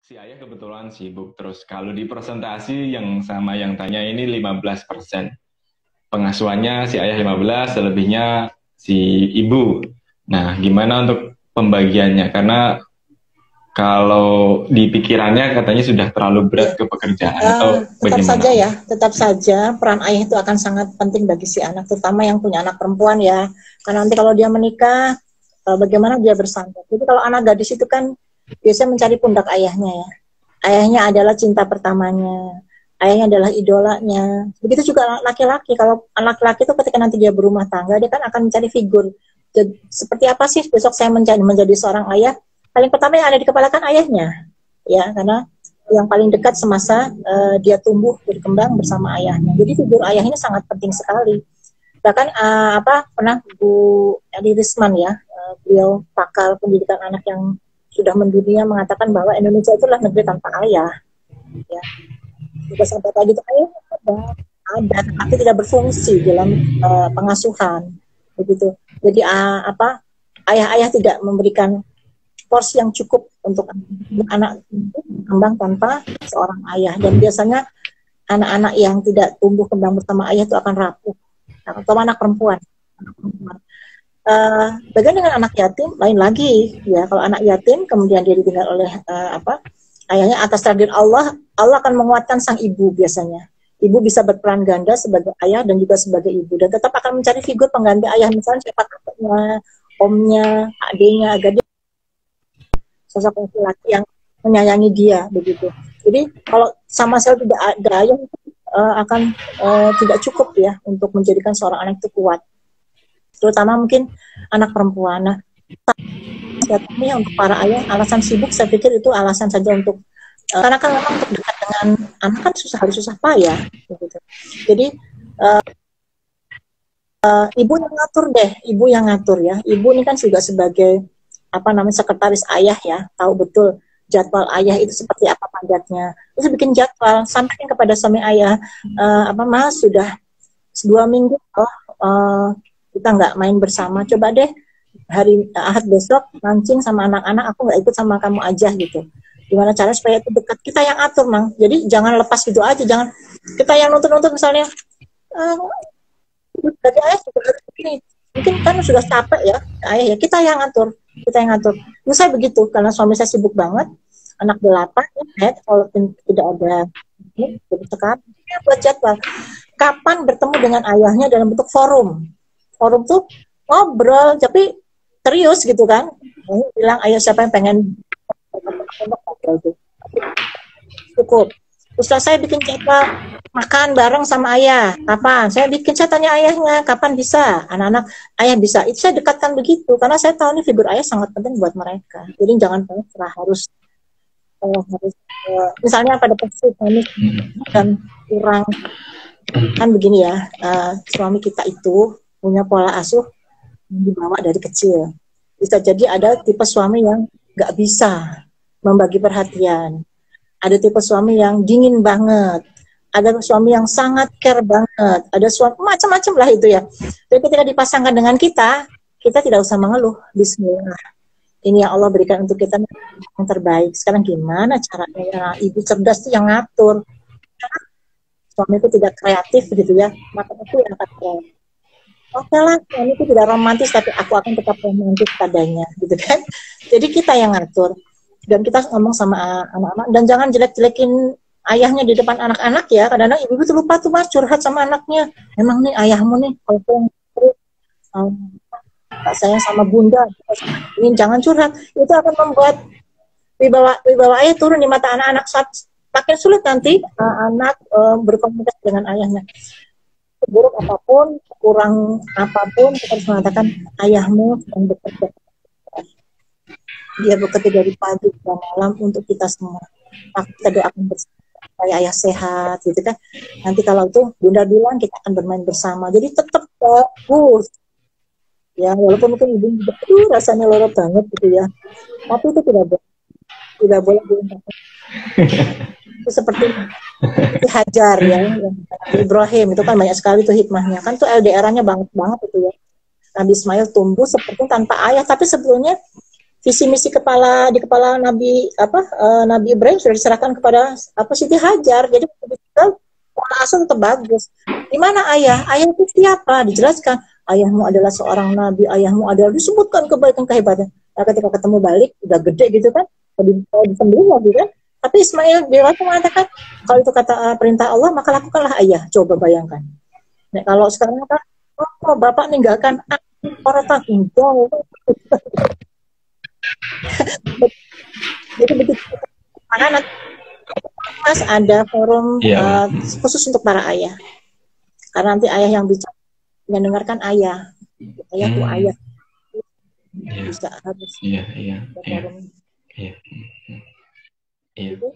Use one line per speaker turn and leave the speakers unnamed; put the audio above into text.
Si ayah kebetulan sibuk terus. Kalau di presentasi yang sama yang tanya ini 15%. Pengasuhannya si ayah 15, selebihnya si ibu. Nah, gimana untuk pembagiannya? Karena kalau di pikirannya katanya sudah terlalu berat ke pekerjaan uh, atau
tetap bagaimana? saja ya, tetap saja peran ayah itu akan sangat penting bagi si anak, terutama yang punya anak perempuan ya. Karena nanti kalau dia menikah, uh, bagaimana dia bersandar. Jadi kalau anak gadis itu kan biasanya mencari pundak ayahnya ya ayahnya adalah cinta pertamanya, ayahnya adalah idolanya. Begitu juga laki-laki. Kalau laki-laki itu ketika nanti dia berumah tangga, dia kan akan mencari figur. Jadi, seperti apa sih besok saya menjadi menjadi seorang ayah? Paling pertama yang ada di kepala kan ayahnya, ya karena yang paling dekat semasa uh, dia tumbuh berkembang bersama ayahnya. Jadi figur ayah ini sangat penting sekali. Bahkan uh, apa pernah Bu Edi Risman ya, beliau pakar pendidikan anak yang sudah mendunia mengatakan bahwa Indonesia itulah negeri tanpa ayah. Ya. Juga sampai tadi itu ayah ada, ada, tapi tidak berfungsi dalam uh, pengasuhan, begitu. Jadi uh, apa ayah-ayah tidak memberikan porsi yang cukup untuk anak kembang tanpa seorang ayah dan biasanya anak-anak yang tidak tumbuh kembang bersama ayah itu akan rapuh atau anak perempuan. Anak perempuan uh, bagaimana dengan anak yatim lain lagi. Ya kalau anak yatim kemudian dia ditinggal oleh uh, apa ayahnya atas takdir Allah Allah akan menguatkan sang ibu biasanya. Ibu bisa berperan ganda sebagai ayah dan juga sebagai ibu. Dan tetap akan mencari figur pengganti ayah. Misalnya siapa kakaknya omnya adiknya agar dia sosok laki-laki yang menyayangi dia begitu. Jadi kalau sama sekali tidak ada ayah uh, akan uh, tidak cukup ya untuk menjadikan seorang anak itu kuat terutama mungkin anak perempuan. Nah, ini untuk para ayah alasan sibuk saya pikir itu alasan saja untuk uh, karena kan memang untuk dekat dengan anak kan susah harus susah payah gitu. Jadi uh, uh, ibu yang ngatur deh, ibu yang ngatur ya. Ibu ini kan juga sebagai apa namanya sekretaris ayah ya, tahu betul jadwal ayah itu seperti apa padatnya. Terus bikin jadwal sampaikan kepada suami ayah, uh, apa mas sudah dua minggu oh uh, kita nggak main bersama. Coba deh hari ahad besok mancing sama anak-anak aku nggak ikut sama kamu aja gitu. Gimana cara supaya itu dekat? Kita yang atur mang. Jadi jangan lepas gitu aja jangan. Kita yang nuntut-nuntut misalnya uh, dari ayah begini mungkin kan sudah capek ya ayah ya. Kita yang atur kita yang atur. Ini saya begitu karena suami saya sibuk banget anak delapan ya kalau tidak ada ini sekarang buat jadwal. Kapan bertemu dengan ayahnya dalam bentuk forum forum tuh ngobrol tapi serius gitu kan. Bilang ayo siapa yang pengen cukup. Terus saya bikin jadwal makan bareng sama ayah. Kapan? Saya bikin saya tanya ayahnya kapan bisa? Anak-anak ayah bisa. Itu saya dekatkan begitu karena saya tahu nih figur ayah sangat penting buat mereka. Jadi jangan pernah harus uh, harus uh, misalnya pada posisi kami dan kurang kan begini ya uh, suami kita itu punya pola asuh yang dibawa dari kecil. Bisa jadi ada tipe suami yang nggak bisa membagi perhatian. Ada tipe suami yang dingin banget. Ada suami yang sangat care banget. Ada suami macam-macam lah itu ya. Jadi ketika dipasangkan dengan kita, kita tidak usah mengeluh. Bismillah. Ini yang Allah berikan untuk kita yang terbaik. Sekarang gimana caranya ya, ibu cerdas tuh yang ngatur. Suami itu tidak kreatif gitu ya. Maka itu yang akan kreatif oke lah suami itu tidak romantis tapi aku akan tetap romantis padanya gitu kan? Jadi kita yang ngatur dan kita ngomong sama anak-anak dan jangan jelek-jelekin ayahnya di depan anak-anak ya. Kadang-kadang ibu itu lupa tuh mas curhat sama anaknya. Emang nih ayahmu nih kalau um, sayang sama bunda ini jangan curhat. Itu akan membuat wibawa wibawa ayah turun di mata anak-anak. Saat makin sulit nanti uh, anak uh, berkomunikasi dengan ayahnya seburuk apa pun, kurang apa pun, kita harus mengatakan ayahmu yang bekerja. Dia bekerja dari pagi dan malam untuk kita semua. Maka kita doakan bersama supaya ayah sehat, gitu kan. Nanti kalau itu bunda bilang kita akan bermain bersama. Jadi tetap bagus. Ya, walaupun mungkin ibu juga, rasanya lorot banget gitu ya. Tapi itu tidak boleh. Tidak boleh. itu seperti Hajar ya Ibrahim itu kan banyak sekali tuh hikmahnya kan tuh LDR-nya banget banget itu ya Nabi Ismail tumbuh seperti tanpa ayah tapi sebetulnya visi misi kepala di kepala Nabi apa uh, Nabi Ibrahim sudah diserahkan kepada apa Siti Hajar. Jadi betul asal tetap bagus. Di mana ayah? Ayah itu siapa? Dijelaskan. Ayahmu adalah seorang nabi, ayahmu adalah disebutkan kebaikan kehebatan. Nah, ketika ketemu balik udah gede gitu kan, lebih disembelih lagi kan. Tapi Ismail dia mengatakan kalau itu kata uh, perintah Allah maka lakukanlah ayah. Coba bayangkan. Nah, kalau sekarang kan, oh, bapak ninggalkan orang tak tinggal. Jadi begitu. Karena Mas ada forum yeah. uh, khusus untuk para ayah. Karena nanti ayah yang bicara mendengarkan ayah. Ayah hmm. tuh ayah.
Yeah. Bisa harus. Iya, iya. Iya. Iya. Iya.